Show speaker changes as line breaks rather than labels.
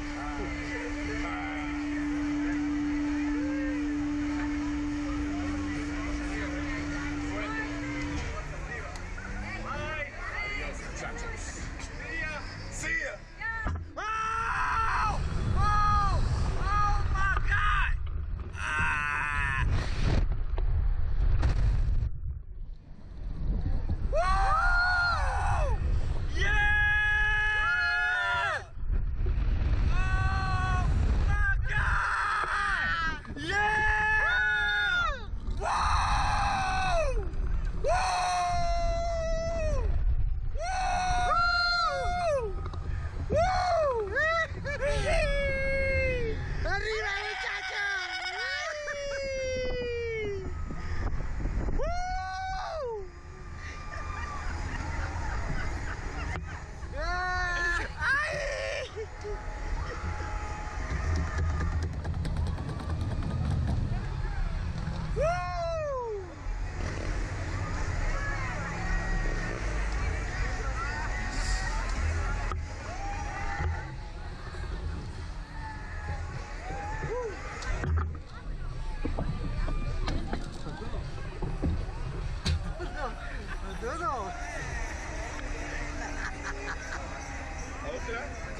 Uh -huh.